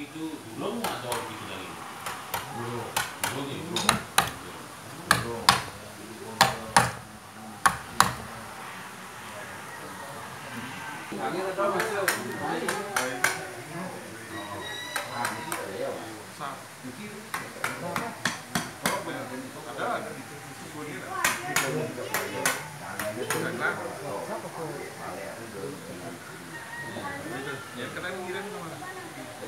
itu belum atau itu lagi? Belum. Belum ya? Belum. Ya, kalian ngirim kemana?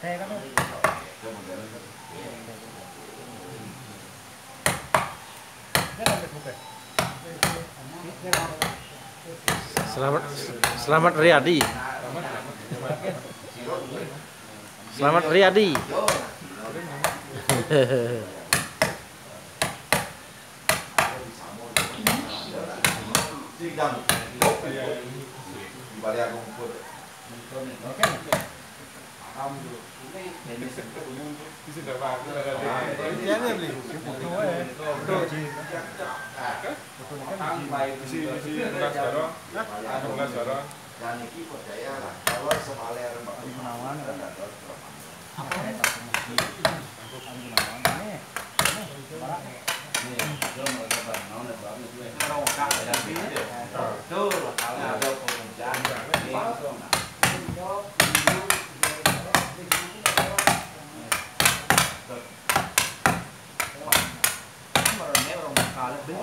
teh kan Selamat Selamat Riyadi. Selamat Riyadi. Tidak, Dan ini percaya lah kalau sebalir mà rồi nếu mà cà cara, bem.